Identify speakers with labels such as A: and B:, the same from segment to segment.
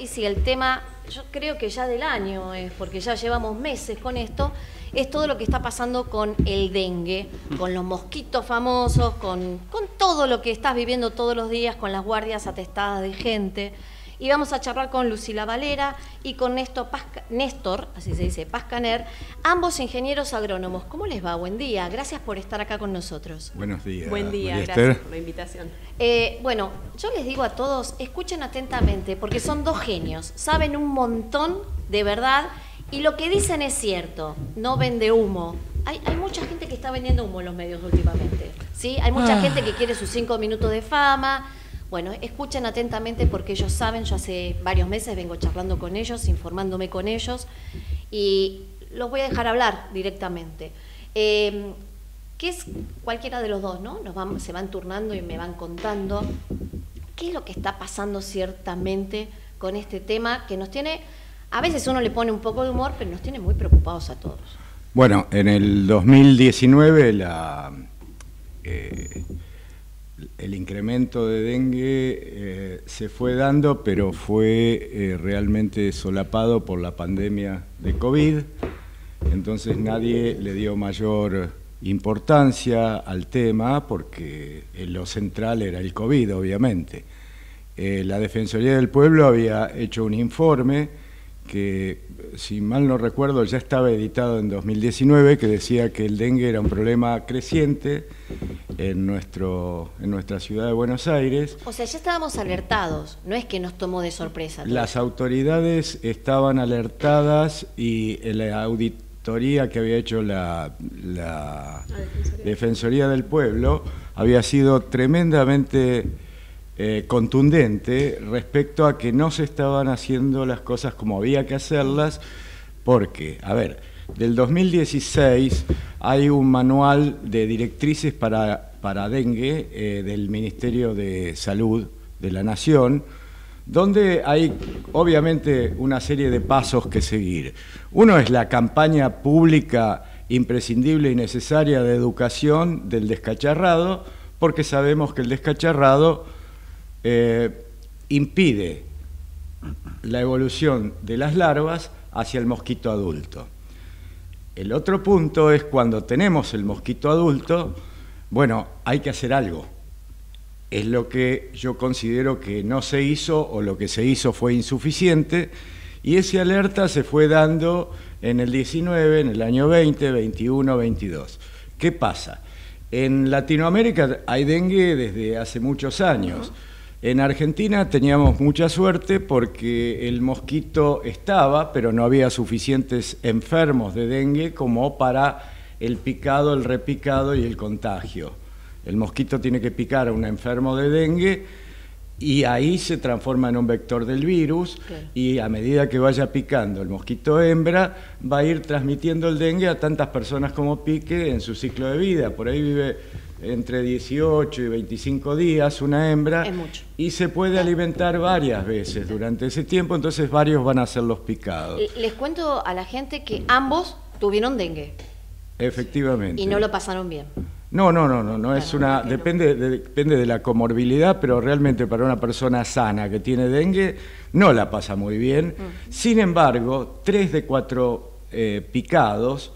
A: Y sí, el tema, yo creo que ya del año es, porque ya llevamos meses con esto, es todo lo que está pasando con el dengue, con los mosquitos famosos, con, con todo lo que estás viviendo todos los días, con las guardias atestadas de gente y vamos a charlar con Lucila Valera y con Néstor, Néstor, así se dice, Pascaner, ambos ingenieros agrónomos. ¿Cómo les va? Buen día, gracias por estar acá con nosotros.
B: Buenos días.
C: Buen día, gracias por la invitación.
A: Eh, bueno, yo les digo a todos, escuchen atentamente, porque son dos genios, saben un montón de verdad y lo que dicen es cierto, no vende humo. Hay, mucha gente que está vendiendo humo en los medios últimamente. ¿sí? Hay mucha ah. gente que quiere sus cinco minutos de fama, bueno, escuchen atentamente porque ellos saben, yo hace varios meses vengo charlando con ellos, informándome con ellos y los voy a dejar hablar directamente. Eh, ¿Qué es cualquiera de los dos, no? Se van turnando y me van contando qué es lo que está pasando ciertamente con este tema que nos tiene, a veces uno le pone un poco de humor, pero nos tiene muy preocupados a todos.
B: Bueno, en el 2019 la... Eh, el incremento de dengue eh, se fue dando, pero fue eh, realmente solapado por la pandemia de COVID, entonces nadie le dio mayor importancia al tema porque lo central era el COVID, obviamente. Eh, la Defensoría del Pueblo había hecho un informe que, si mal no recuerdo, ya estaba editado en 2019, que decía que el dengue era un problema creciente en, nuestro, en nuestra ciudad de Buenos Aires.
A: O sea, ya estábamos alertados, no es que nos tomó de sorpresa.
B: Las autoridades estaban alertadas y la auditoría que había hecho la, la Defensoría del Pueblo había sido tremendamente eh, contundente respecto a que no se estaban haciendo las cosas como había que hacerlas, porque, a ver, del 2016 hay un manual de directrices para, para dengue eh, del Ministerio de Salud de la Nación, donde hay obviamente una serie de pasos que seguir. Uno es la campaña pública imprescindible y necesaria de educación del descacharrado, porque sabemos que el descacharrado eh, impide la evolución de las larvas hacia el mosquito adulto. El otro punto es cuando tenemos el mosquito adulto, bueno, hay que hacer algo. Es lo que yo considero que no se hizo o lo que se hizo fue insuficiente y ese alerta se fue dando en el 19, en el año 20, 21, 22. ¿Qué pasa? En Latinoamérica hay dengue desde hace muchos años. En Argentina teníamos mucha suerte porque el mosquito estaba, pero no había suficientes enfermos de dengue como para el picado, el repicado y el contagio. El mosquito tiene que picar a un enfermo de dengue y ahí se transforma en un vector del virus y a medida que vaya picando el mosquito hembra va a ir transmitiendo el dengue a tantas personas como pique en su ciclo de vida. Por ahí vive entre 18 y 25 días una hembra y se puede alimentar varias veces durante ese tiempo, entonces varios van a ser los picados.
A: Les cuento a la gente que ambos tuvieron dengue.
B: Efectivamente.
A: Y no lo pasaron bien.
B: No, no, no, no, no es una depende de, depende de la comorbilidad, pero realmente para una persona sana que tiene dengue no la pasa muy bien. Mm. Sin embargo, tres de cuatro eh, picados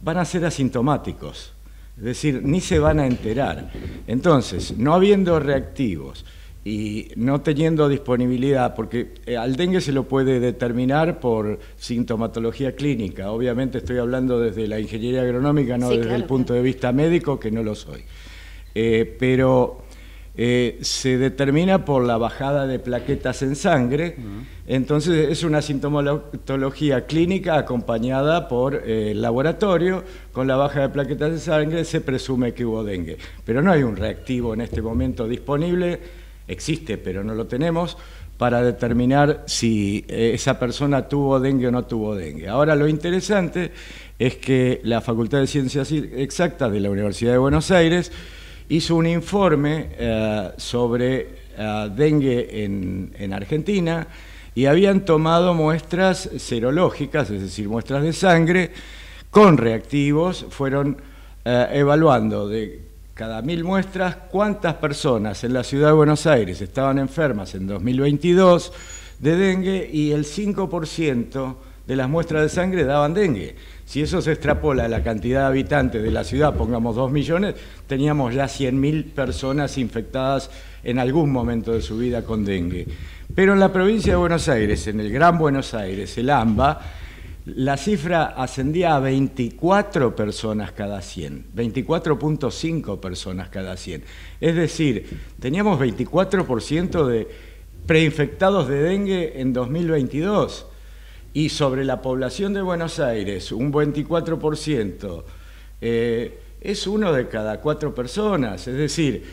B: van a ser asintomáticos. Es decir, ni se van a enterar. Entonces, no habiendo reactivos y no teniendo disponibilidad, porque eh, al dengue se lo puede determinar por sintomatología clínica. Obviamente estoy hablando desde la ingeniería agronómica, no desde el punto de vista médico, que no lo soy. Eh, pero eh, se determina por la bajada de plaquetas en sangre, entonces es una sintomatología clínica acompañada por eh, el laboratorio, con la baja de plaquetas en sangre se presume que hubo dengue, pero no hay un reactivo en este momento disponible, existe pero no lo tenemos, para determinar si eh, esa persona tuvo dengue o no tuvo dengue. Ahora lo interesante es que la Facultad de Ciencias Exactas de la Universidad de Buenos Aires hizo un informe eh, sobre eh, dengue en, Argentina y habían tomado muestras serológicas, es decir, muestras de sangre, con reactivos, fueron eh, evaluando de cada mil muestras cuántas personas en la ciudad de Buenos Aires estaban enfermas en 2022 de dengue y el 5% de las muestras de sangre daban dengue. Si eso se extrapola a la cantidad de habitantes de la ciudad, pongamos 2 millones, teníamos ya 100.000 personas infectadas en algún momento de su vida con dengue. Pero en la provincia de Buenos Aires, en el Gran Buenos Aires, el AMBA, la cifra ascendía a 24 personas cada 100, 24.5 personas cada 100. Es decir, teníamos 24% de preinfectados de dengue en 2022 y sobre la población de Buenos Aires, un 24%, eh, es uno de cada cuatro personas. Es decir,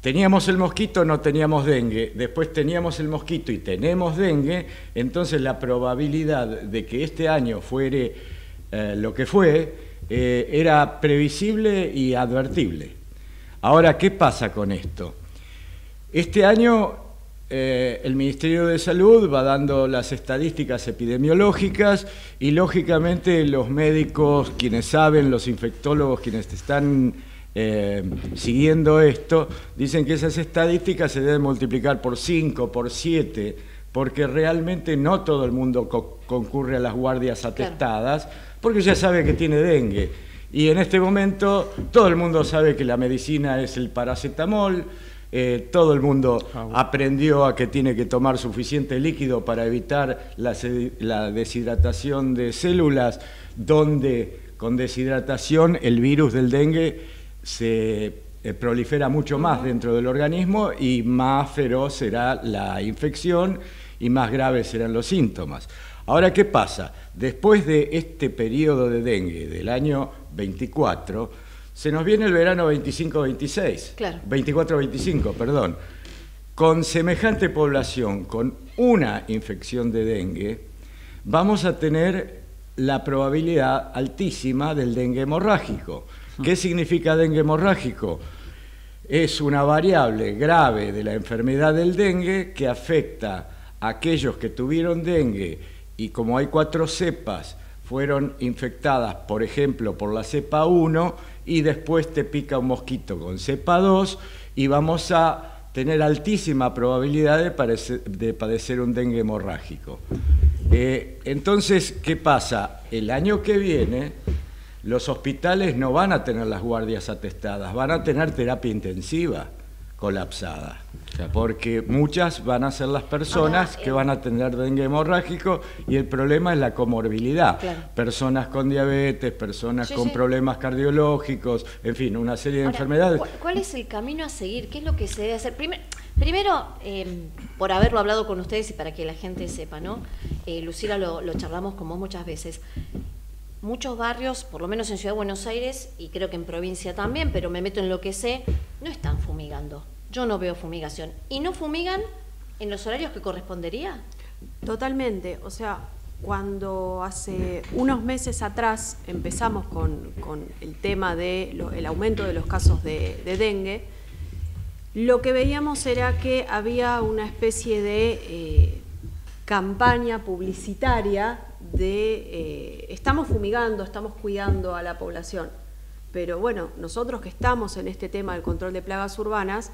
B: teníamos el mosquito, no teníamos dengue, después teníamos el mosquito y tenemos dengue, entonces la probabilidad de que este año fuere eh, lo que fue eh, era previsible y advertible. Ahora, ¿qué pasa con esto? Este año eh, el Ministerio de Salud va dando las estadísticas epidemiológicas y lógicamente los médicos, quienes saben, los infectólogos, quienes están eh, siguiendo esto, dicen que esas estadísticas se deben multiplicar por 5, por 7, porque realmente no todo el mundo concurre a las guardias atestadas, porque ya sabe que tiene dengue. Y en este momento todo el mundo sabe que la medicina es el paracetamol, eh, todo el mundo aprendió a que tiene que tomar suficiente líquido para evitar la, deshidratación de células, donde con deshidratación el virus del dengue se eh, prolifera mucho más dentro del organismo y más feroz será la infección y más graves serán los síntomas. Ahora, ¿qué pasa? Después de este periodo de dengue del año 24, se nos viene el verano 25-26, 24-25, perdón. Con semejante población, con una infección de dengue, vamos a tener la probabilidad altísima del dengue hemorrágico. ¿Qué significa dengue hemorrágico? Es una variable grave de la enfermedad del dengue que afecta a aquellos que tuvieron dengue y como hay cuatro cepas, fueron infectadas, por ejemplo, por la cepa 1 y después te pica un mosquito con cepa 2 y vamos a tener altísima probabilidad de padecer, un dengue hemorrágico. Eh, entonces, ¿qué pasa? El año que viene los hospitales no van a tener las guardias atestadas, van a tener terapia intensiva colapsada porque muchas van a ser las personas que van a tener dengue hemorrágico y el problema es la comorbilidad. Personas con diabetes, personas con problemas cardiológicos, en fin, una serie de enfermedades.
A: ¿Cuál es el camino a seguir? ¿Qué es lo que se debe hacer? primero, em, por haberlo hablado con ustedes y para que la gente sepa, ¿no? Eh, Lucila lo, lo charlamos con vos muchas veces muchos barrios, por lo menos en Ciudad de Buenos Aires y creo que en provincia también, pero me meto en lo que sé, no están fumigando. Yo no veo fumigación. ¿Y no fumigan en los horarios que correspondería?
C: Totalmente. O sea, cuando hace unos meses atrás empezamos con, el tema del aumento de los casos de, dengue, lo que veíamos era que había una especie de eh, campaña publicitaria de eh, estamos fumigando, estamos cuidando a la población. Pero bueno, nosotros que estamos en este tema del control de plagas urbanas,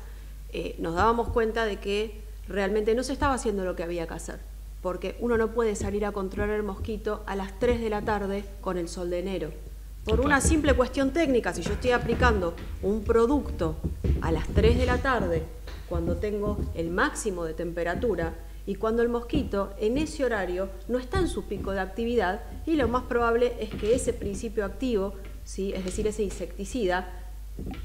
C: eh, nos dábamos cuenta de que realmente no se estaba haciendo lo que había que hacer, porque uno no puede salir a controlar el mosquito a las 3 de la tarde con el sol de enero. Por una simple cuestión técnica, si yo estoy aplicando un producto a las 3 de la tarde, cuando tengo el máximo de temperatura, y cuando el mosquito en ese horario no está en su pico de actividad, y lo más probable es que ese principio activo, ¿sí? es decir, ese insecticida,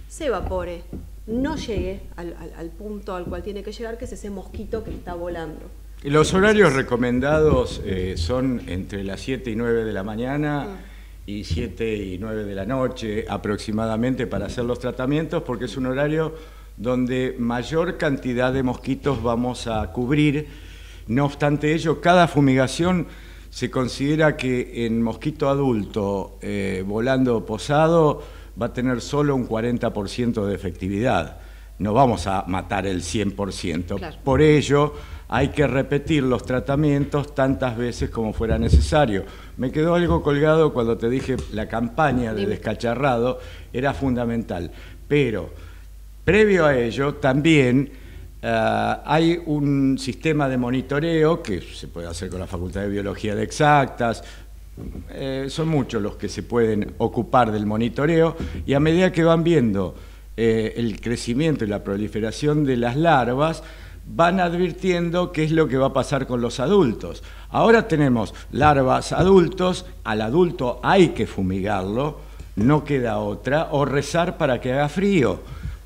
C: se evapore, no llegue al, punto al cual tiene que llegar, que es ese mosquito que está volando.
B: Los horarios recomendados eh, son entre las 7 y 9 de la mañana y 7 y 9 de la noche aproximadamente para hacer los tratamientos, porque es un horario donde mayor cantidad de mosquitos vamos a cubrir. No obstante ello, cada fumigación se considera que en mosquito adulto eh, volando posado, va a tener solo un 40% de efectividad. No vamos a matar el 100%. Por ello, hay que repetir los tratamientos tantas veces como fuera necesario. Me quedó algo colgado cuando te dije la campaña de descacharrado era fundamental, pero previo a ello también eh, hay un sistema de monitoreo que se puede hacer con la Facultad de Biología de Exactas, eh, son muchos los que se pueden ocupar del monitoreo y a medida que van viendo eh, el crecimiento y la proliferación de las larvas, van advirtiendo qué es lo que va a pasar con los adultos. Ahora tenemos larvas adultos, al adulto hay que fumigarlo, no queda otra, o rezar para que haga frío,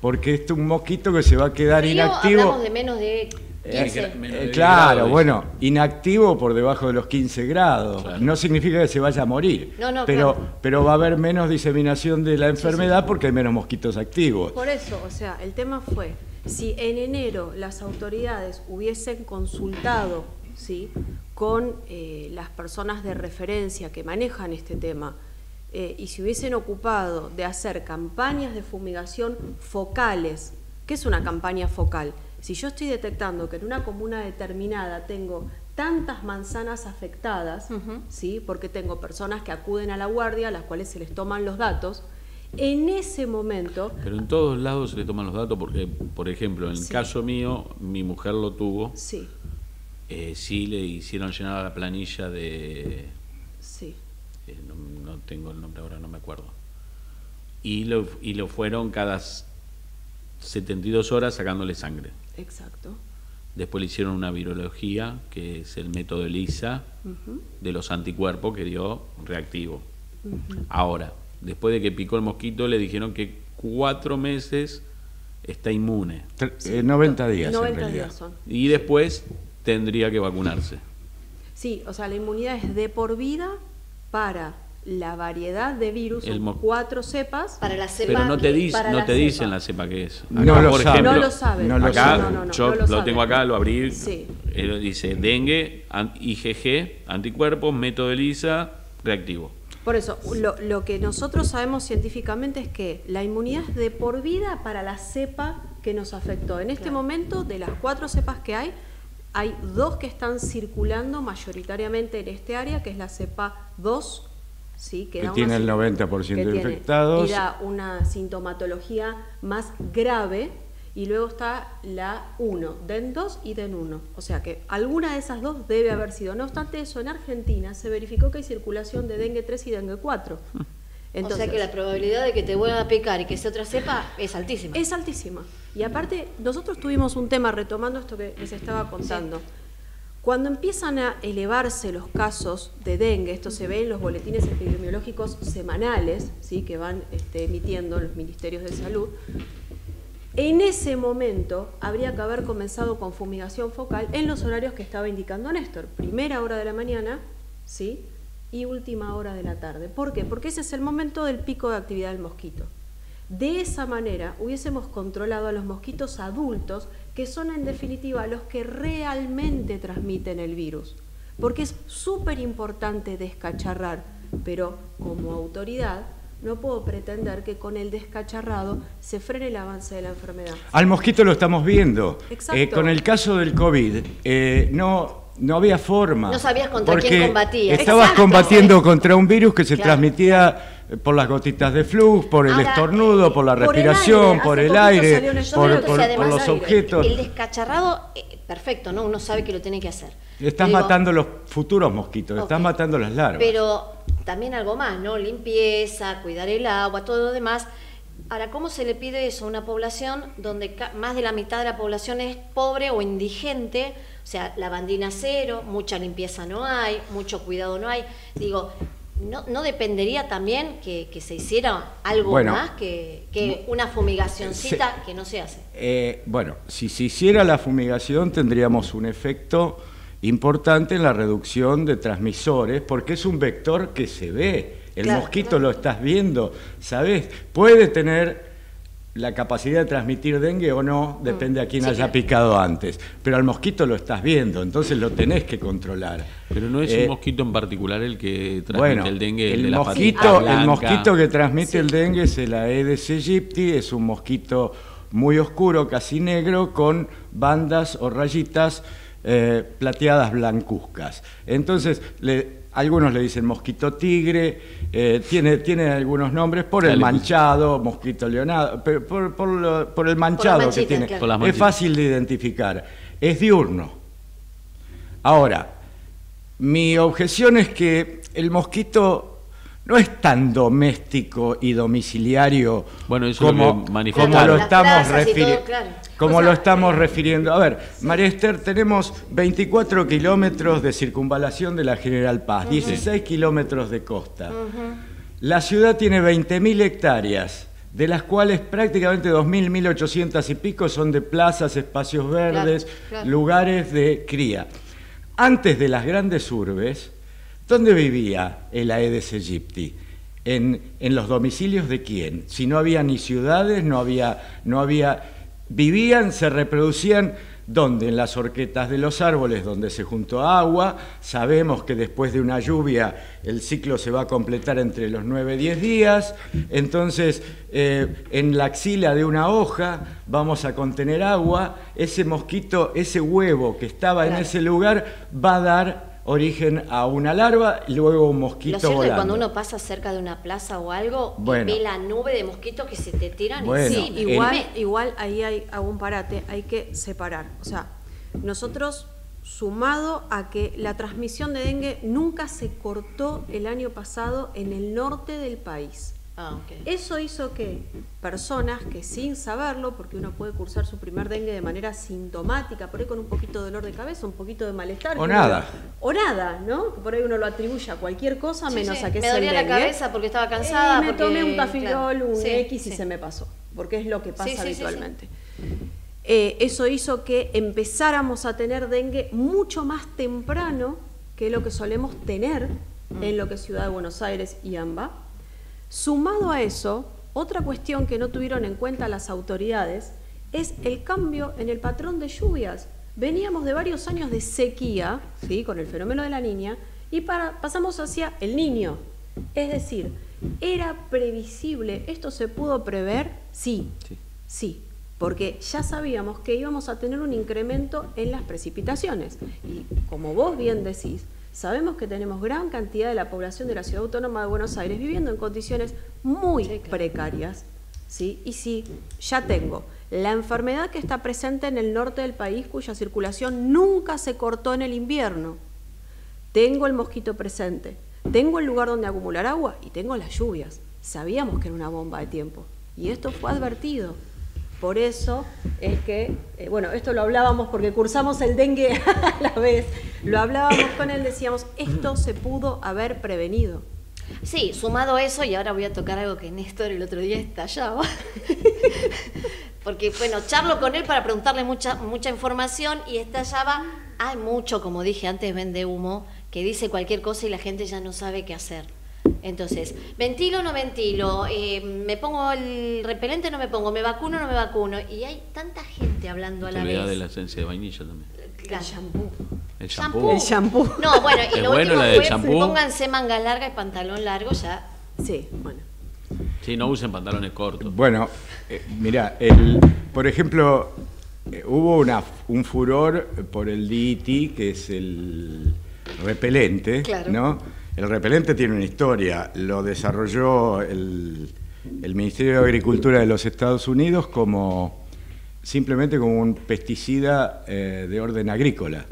B: porque este es un mosquito que se va a quedar inactivo.
A: Hablamos de menos de 15.
B: Eh,
D: Menos
B: eh,
D: de
B: claro, bueno, inactivo por debajo de los 15 grados.
D: Claro.
B: No significa que se vaya a morir,
A: No, no,
B: pero,
A: claro.
B: pero va a haber menos diseminación de la enfermedad porque hay menos mosquitos activos.
C: Por eso, o sea, el tema fue, si en enero las autoridades hubiesen consultado ¿sí? con eh, las personas de referencia que manejan este tema eh, y se hubiesen ocupado de hacer campañas de fumigación focales, ¿qué es una campaña focal? Si yo estoy detectando que en una comuna determinada tengo tantas manzanas afectadas, ¿sí? porque tengo personas que acuden a la guardia, a las cuales se les toman los datos, en ese momento
D: Pero en todos lados se le toman los datos porque, por ejemplo, en el
C: Sí.
D: caso mío, mi mujer lo tuvo,
C: Sí,
D: eh, sí le hicieron llenar la planilla de...
C: sí.
D: eh, no, no tengo el nombre ahora, no me acuerdo. Y lo, y lo fueron cada s- 72 horas sacándole sangre.
C: Exacto.
D: Después le hicieron una virología, que es el método ELISA, de los anticuerpos que dio reactivo. Ahora, después de que picó el mosquito, le dijeron que cuatro meses está inmune.
B: Eh, 90 días
C: 90
B: en realidad.
C: días son.
D: Y después tendría que vacunarse.
C: Sí, o sea, la inmunidad es de por vida para la variedad de virus,
D: El
C: son
D: mo-
C: cuatro cepas.
A: Para la cepa.
D: Pero no te, no te
A: cepa.
D: dicen la cepa que es.
B: No lo saben.
C: No lo saben.
B: No lo
D: acá.
C: No, no, no,
D: yo
C: no lo
D: tengo acá, lo abrí.
C: Sí.
D: eh, dice dengue, IgG, anticuerpos, método ELISA, reactivo.
C: Por eso, lo, lo que nosotros sabemos científicamente es que la inmunidad es de por vida para la cepa que nos afectó. En este
A: Claro.
C: momento, de las cuatro cepas que hay, hay dos que están circulando mayoritariamente en este área, que es la cepa 2, ¿sí?
B: Que
C: da una
B: tiene el
C: sin-
B: 90%
C: que
B: de
C: tiene-
B: infectados.
C: Y da una sintomatología más grave. Y luego está la 1, DEN 2 y DEN 1. O sea que alguna de esas dos debe haber sido. No obstante eso, en Argentina se verificó que hay circulación de dengue 3 y dengue 4.
A: o sea que la probabilidad de que te vuelvan a picar y que sea otra cepa es altísima.
C: Es altísima. Y aparte, nosotros tuvimos un tema, retomando esto que les estaba contando. Cuando empiezan a elevarse los casos de dengue, esto se ve en los boletines epidemiológicos semanales, ¿sí? que van este, emitiendo los ministerios de salud, en ese momento habría que haber comenzado con fumigación focal en los horarios que estaba indicando Néstor. Primera hora de la mañana, ¿sí? Y última hora de la tarde. ¿Por qué? Porque ese es el momento del pico de actividad del mosquito. De esa manera hubiésemos controlado a los mosquitos adultos, que son en definitiva los que realmente transmiten el virus. Porque es súper importante descacharrar, pero como autoridad no puedo pretender que con el descacharrado se frene el avance de la enfermedad.
B: Al mosquito lo estamos viendo.
C: Exacto.
B: Eh, con el caso del COVID, eh, no, no había forma.
A: No sabías contra quién combatías.
B: Estabas
A: Exacto.
B: combatiendo contra un virus que se
A: Claro.
B: transmitía por las gotitas de flux, por el
A: Ahora,
B: estornudo, por la
C: por el
B: respiración,
C: aire.
B: por el aire, por,
A: además
B: los objetos.
A: El descacharrado, eh, perfecto, ¿no? Uno sabe que lo tiene que hacer.
B: Estás
A: Digo,
B: matando los futuros mosquitos, estás matando las larvas.
A: Pero también algo más, ¿no? Limpieza, cuidar el agua, todo lo demás. Ahora, ¿cómo se le pide eso a una población donde más de la mitad de la población es pobre o indigente? O sea, lavandina cero, mucha limpieza no hay, mucho cuidado no hay. Digo, ¿no, no dependería también que, que se hiciera algo
B: Bueno.
A: más que, que una fumigacioncita que no se hace?
B: Eh, bueno, si se hiciera la fumigación tendríamos un efecto importante en la reducción de transmisores, porque es un vector que se ve. El
A: Claro,
B: mosquito
A: claro.
B: lo estás viendo, ¿sabes? Puede tener la capacidad de transmitir dengue o no, depende a quién.
A: Sí,
B: haya picado antes. Pero al mosquito lo estás viendo, entonces lo tenés que controlar.
D: Pero no es
B: Eh,
D: un mosquito en particular el que transmite
B: bueno,
D: el dengue,
B: el,
D: de la
B: mosquito, el mosquito que transmite
C: Sí.
B: el dengue es el Aedes aegypti, es un mosquito muy oscuro, casi negro, con bandas o rayitas eh, plateadas blancuzcas. Entonces, algunos le dicen mosquito tigre, eh, tiene, tiene algunos nombres por el manchado, mosquito leonado, por, por, el manchado que tiene. Es fácil de identificar. Es diurno. Ahora, mi objeción es que el mosquito no es tan doméstico y domiciliario
D: como,
B: lo estamos refiriendo. Como lo estamos refiriendo. A ver, María Esther, tenemos 24 kilómetros de circunvalación de la General Paz, 16 kilómetros de costa. La ciudad tiene 20.000 hectáreas, de las cuales prácticamente 2.000, 1.800 y pico son de plazas, espacios verdes, lugares de cría. Antes de las grandes urbes, ¿Dónde vivía el Aedes aegypti? ¿En, los domicilios de quién? Si no había ni ciudades, no había, no había, vivían, se reproducían donde en las horquetas de los árboles donde se juntó agua, sabemos que después de una lluvia el ciclo se va a completar entre los 9 y 10 días, entonces eh, en la axila de una hoja vamos a contener agua, ese mosquito, ese huevo que estaba en ese lugar va a dar origen a una larva y luego un mosquito Lo cierto
A: Es cuando uno pasa cerca de una plaza o algo, ve la nube de mosquitos que se te tiran
C: y sí, igual, igual ahí hay algún parate, hay que separar. O sea, nosotros sumado a que la transmisión de dengue nunca se cortó el año pasado en el norte del país. Ah, Eso hizo que personas que sin saberlo, porque uno puede cursar su primer dengue de manera sintomática, por ahí con un poquito de dolor de cabeza, un poquito de malestar.
B: O nada.
C: o nada, ¿no? Por ahí uno lo atribuye a cualquier cosa menos a que
A: me dolía la cabeza porque estaba cansada.
C: Y me tomé un tafilol, un X y se me pasó, porque es lo que pasa habitualmente. Eh, eso hizo que empezáramos a tener dengue mucho más temprano que lo que solemos tener en lo que es Ciudad de Buenos Aires y AMBA Sumado a eso, otra cuestión que no tuvieron en cuenta las autoridades es el cambio en el patrón de lluvias. Veníamos de varios años de sequía, ¿sí? con el fenómeno de la niña, y pasamos hacia el niño. Es decir, ¿era previsible? ¿Esto se pudo prever? Sí, sí, sí, porque ya sabíamos que íbamos a tener un incremento en las precipitaciones. Y como vos bien decís, Sabemos que tenemos gran cantidad de la población de la Ciudad Autónoma de Buenos Aires viviendo en condiciones muy precarias. ¿sí? Y si ya tengo la enfermedad que está presente en el norte del país cuya circulación nunca se cortó en el invierno. Tengo el mosquito presente, tengo el lugar donde acumular agua y tengo las lluvias. Sabíamos que era una bomba de tiempo y esto fue advertido. Por eso es que, eh, bueno, esto lo hablábamos porque cursamos el dengue a la vez, lo hablábamos con él, decíamos, esto se pudo haber prevenido.
A: Sí, sumado a eso, y ahora voy a tocar algo que Néstor el otro día estallaba, porque bueno, charlo con él para preguntarle mucha, mucha información y estallaba, hay mucho, como dije antes, vende humo, que dice cualquier cosa y la gente ya no sabe qué hacer. Entonces, ¿ventilo o no ventilo? Eh, ¿Me pongo el repelente o no me pongo? ¿Me vacuno o no me vacuno? Y hay tanta gente hablando a la vez.
D: de la esencia de vainilla también.
A: El shampoo.
D: El shampoo.
C: El shampoo.
A: No, bueno, y lo último fue, pónganse manga larga y pantalón largo ya.
C: Sí, bueno.
D: Sí, no usen pantalones cortos.
B: Bueno, eh, mira, el, por ejemplo, eh, hubo una, un furor por el DET, que es el repelente, ¿no? El repelente tiene una historia, lo desarrolló el, Ministerio de Agricultura de los Estados Unidos como simplemente como un pesticida eh, de orden agrícola.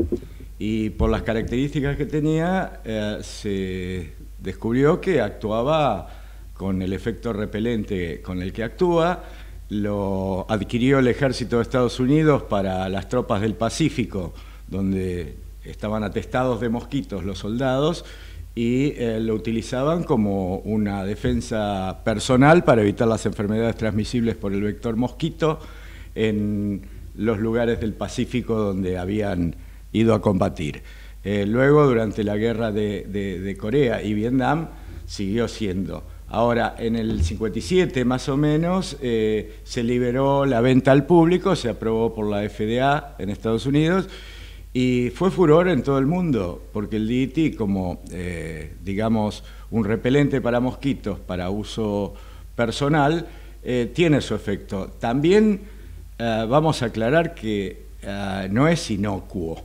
B: Y por las características que tenía, eh, se descubrió que actuaba con el efecto repelente con el que actúa, lo adquirió el ejército de Estados Unidos para las tropas del Pacífico, donde estaban atestados de mosquitos los soldados, y eh, lo utilizaban como una defensa personal para evitar las enfermedades transmisibles por el vector mosquito en los lugares del Pacífico donde habían ido a combatir. Eh, luego, durante la guerra de, Corea y Vietnam, siguió siendo. Ahora, en el 57 más o menos, eh, se liberó la venta al público, se aprobó por la FDA en Estados Unidos, y fue furor en todo el mundo, porque el DET, como, eh, digamos, un repelente para mosquitos para uso personal, eh, tiene su efecto. También eh, vamos a aclarar que no es inocuo.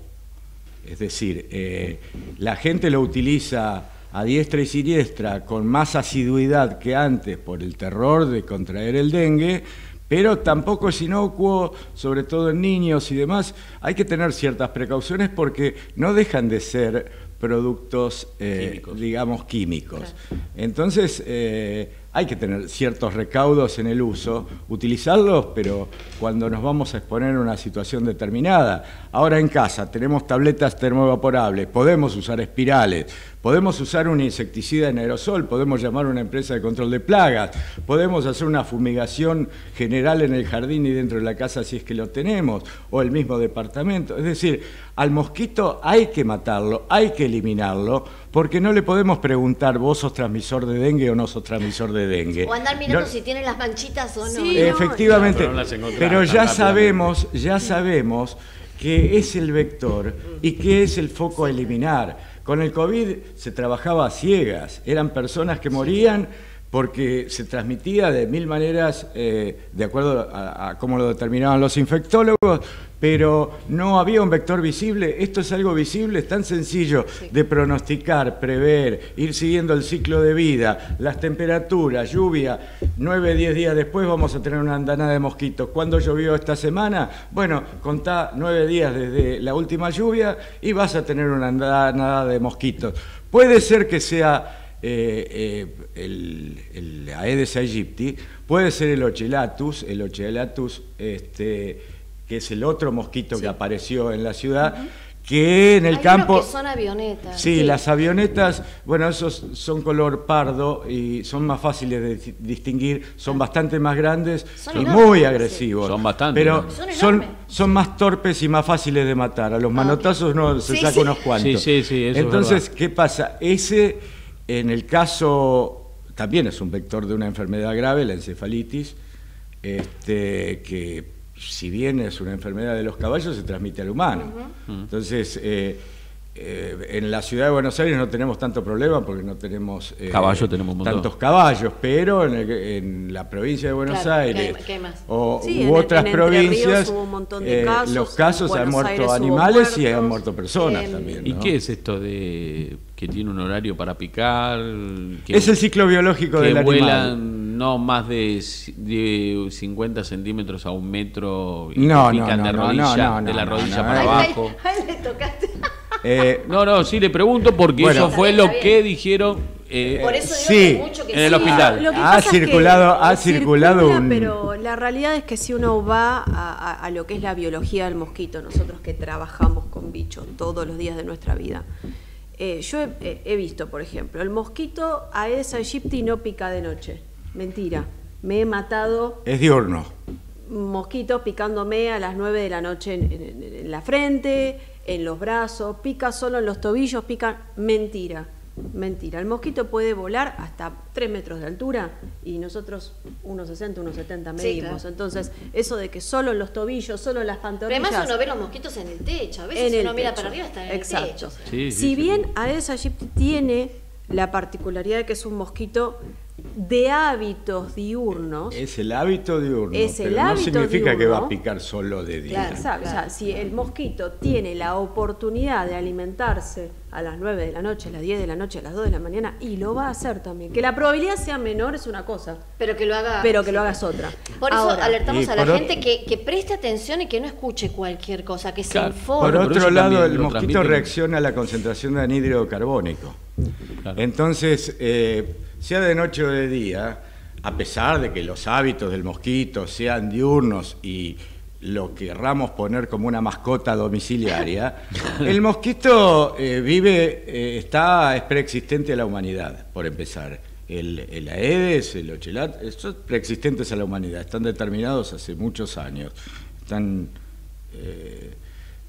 B: Es decir, la gente lo utiliza a diestra y siniestra con más asiduidad que antes por el terror de contraer el dengue, pero tampoco es inocuo, sobre todo en niños y demás. Hay que tener ciertas precauciones porque no dejan de ser productos, eh, digamos, químicos. Entonces, eh, hay que tener ciertos recaudos en el uso, utilizarlos, pero cuando nos vamos a exponer a una situación determinada. Ahora en casa tenemos tabletas termoevaporables, podemos usar espirales, podemos usar un insecticida en aerosol, podemos llamar a una empresa de control de plagas, podemos hacer una fumigación general en el jardín y dentro de la casa si es que lo tenemos, o el mismo departamento. Es decir, al mosquito hay que matarlo, hay que eliminarlo, porque no le podemos preguntar, vos sos transmisor de dengue o no sos transmisor de dengue.
A: O andar mirando si tiene las manchitas o no.
B: Efectivamente, pero, ya sabemos, ya sabemos que es el vector y que es el foco a eliminar. Con el COVID se trabajaba a ciegas, eran personas que morían porque se transmitía de mil maneras, eh, de acuerdo a, cómo lo determinaban los infectólogos, pero no había un vector visible. Esto es algo visible, es tan sencillo de pronosticar, prever, ir siguiendo el ciclo de vida, las temperaturas, lluvia. Nueve, diez días después vamos a tener una andanada de mosquitos. ¿Cuándo llovió esta semana? Bueno, contá nueve días desde la última lluvia y vas a tener una andanada de mosquitos. Puede ser que sea eh, eh, el, Aedes aegypti, puede ser el Ochellatus, el Ochellatus, este, que es el otro mosquito que apareció en la ciudad. que en el campo...
A: que son avionetas.
B: Sí, las avionetas, bueno, esos son color pardo y son más fáciles de distinguir, son bastante más grandes y muy agresivos.
D: Son bastante.
B: Pero son, son, más torpes y más fáciles de matar. A los ah, manotazos no se saca unos cuantos.
D: Sí, sí, sí.
B: Entonces, ¿qué pasa? Ese en el caso, también es un vector de una enfermedad grave, la encefalitis, este, que si bien es una enfermedad de los caballos, se transmite al humano. Entonces, eh, eh, en la ciudad de Buenos Aires no tenemos tanto problema porque no tenemos,
D: eh, tenemos
B: tantos caballos, pero en, la provincia de Buenos Aires o u otras provincias, los casos han muerto animales y han muerto personas también.
D: ¿Y qué es esto de que tiene un horario para picar?
B: es el ciclo biológico del
D: animal. vuelan no más de, 50 centímetros a un metro
B: y no, pican de rodilla,
D: de la rodilla para abajo.
A: le tocaste.
D: Eh, no, no, sí le pregunto porque eso fue lo que dijeron eh,
A: Por eso digo mucho que
D: en el hospital.
B: ha circulado, ha circulado un...
C: Pero la realidad es que si uno va a, lo que es la biología del mosquito, nosotros que trabajamos con bichos todos los días de nuestra vida, eh, yo he, visto, por ejemplo, el mosquito Aedes aegypti no pica de noche. Mentira. Me he matado.
B: Es diurno.
C: Mosquitos picándome a las 9 de la noche en la frente, en los brazos, pica solo en los tobillos, pica mentira. Mentira, el mosquito puede volar hasta 3 metros de altura y nosotros unos 60, unos 70 medimos. Entonces, eso de que solo en los tobillos, solo en las pantorrillas...
A: Además uno ve los mosquitos en el techo, a veces uno mira para arriba está en el techo.
C: si bien Aedes aegypti tiene la particularidad de que es un mosquito de hábitos diurnos.
B: Es el hábito diurno, pero no significa que va a picar solo de día.
C: Claro, O sea, si el mosquito tiene la oportunidad de alimentarse a las 9 de la noche, a las 10 de la noche, a las 2 de la mañana, y lo va a hacer también. Que la probabilidad sea menor es una cosa.
A: Pero que lo haga.
C: Pero que lo hagas otra.
A: Por eso alertamos a la gente que, preste atención y que no escuche cualquier cosa, que se informe.
B: Por otro lado, el mosquito reacciona a la concentración de anhídrido carbónico. Entonces, eh, sea de noche o de día, a pesar de que los hábitos del mosquito sean diurnos y lo querramos poner como una mascota domiciliaria, el mosquito eh, vive, eh, está, es preexistente a la humanidad, por empezar. El, el Aedes, el Ochelat, son preexistentes a la humanidad, están determinados hace muchos años. Están eh,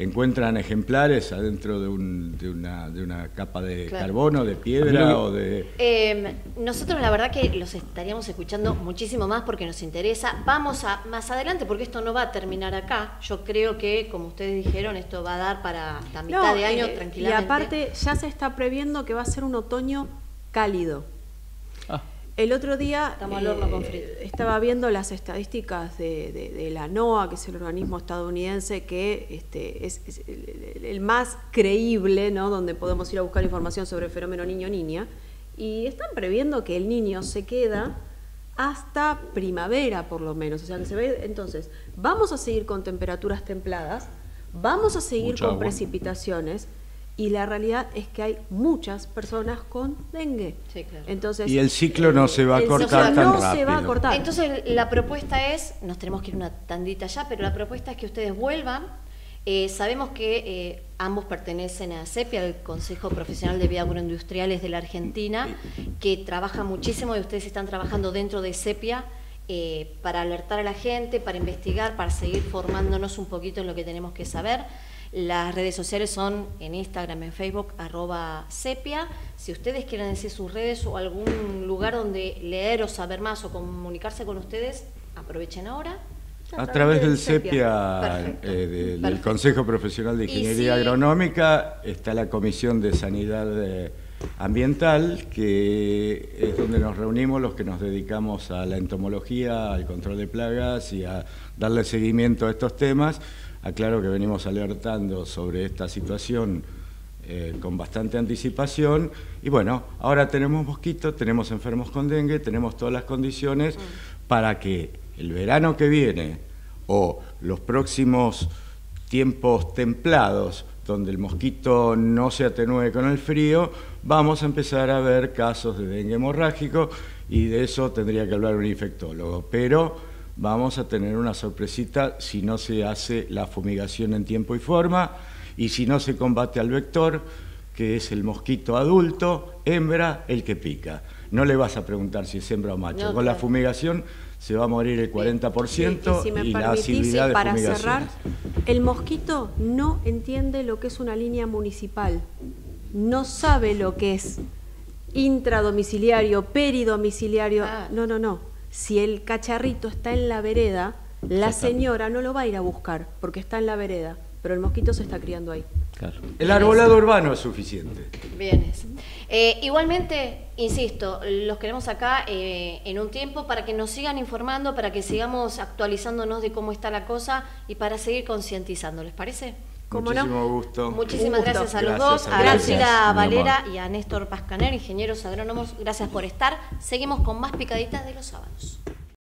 B: encuentran ejemplares adentro de, una, capa de carbono, de piedra o de...
A: Em, nosotros la verdad que los estaríamos escuchando muchísimo más porque nos interesa. Vamos a más adelante porque esto no va a terminar acá. Yo creo que, como ustedes dijeron, esto va a dar para hasta mitad de año eh, tranquilamente.
C: Y aparte ya se está previendo que va a ser un otoño cálido. El otro día
A: Estamos al horno con
C: eh, estaba viendo las estadísticas de, de- de la NOAA, que es el organismo estadounidense que este, es, es el, el- el más creíble, ¿no? donde podemos ir a buscar información sobre el fenómeno niño-niña, y están previendo que el niño se queda hasta primavera por lo menos, o sea que se ve, entonces, vamos a seguir con temperaturas templadas, vamos a seguir
D: Mucha
C: con
D: agua.
C: precipitaciones, y la realidad es que hay muchas personas con dengue.
A: Sí, claro.
C: Entonces,
B: Y el ciclo no se va a
C: el
B: cortar tan
C: no se
B: rápido.
C: va a cortar.
A: Entonces la propuesta es, nos tenemos que ir una tandita ya, pero la propuesta es que ustedes vuelvan. Eh, sabemos que eh, ambos pertenecen a CEPI, al Consejo Profesional de Bioagroindustriales de la Argentina, que trabaja muchísimo y ustedes están trabajando dentro de CEPIA eh, para alertar a la gente, para investigar, para seguir formándonos un poquito en lo que tenemos que saber. Las redes sociales son en Instagram, en Facebook, arroba sepia. Si ustedes quieren decir sus redes o algún lugar donde leer o saber más o comunicarse con ustedes, aprovechen ahora.
B: A través del
C: CEPIA.
B: Eh, del- del. Consejo Profesional de Ingeniería
A: si-
B: Agronómica, está la Comisión de Sanidad eh, Ambiental, que es donde nos reunimos los que nos dedicamos a la entomología, al control de plagas y a darle seguimiento a estos temas. Aclaro que venimos alertando sobre esta situación eh, con bastante anticipación. Y bueno, ahora tenemos mosquitos, tenemos enfermos con dengue, tenemos todas las condiciones para que el verano que viene o los próximos tiempos templados, donde el mosquito no se atenúe con el frío, vamos a empezar a ver casos de dengue hemorrágico y de eso tendría que hablar un infectólogo. Pero vamos a tener una sorpresita si no se hace la fumigación en tiempo y forma y si no se combate al vector, que es el mosquito adulto, hembra, el que pica. No le vas a preguntar si es hembra o macho.
A: No,
B: Con la fumigación se va a morir el 40%
C: Y- y si me
B: y la asiduidad de
C: para cerrar, el mosquito no entiende lo que es una línea municipal, no sabe lo que es intradomiciliario, peridomiciliario.
A: Ah.
C: No, no, no. Si el cacharrito está en la vereda, la señora no lo va a ir a buscar porque está en la vereda, pero el mosquito se está criando ahí.
D: Claro.
B: El arbolado urbano es suficiente.
A: Bien. es. Eh, igualmente, insisto, los queremos acá eh, en un tiempo para que nos sigan informando, para que sigamos actualizándonos de cómo está la cosa y para seguir concientizando. ¿Les parece?
C: ¿Cómo no?
B: Muchísimo gusto.
A: Muchísimas
C: gusto.
A: gracias a los
B: Gracias
A: dos,
B: a.
A: Graciela Valera y a Néstor Pascaner, ingenieros agrónomos. Gracias por estar. Seguimos con más picaditas de los sábados.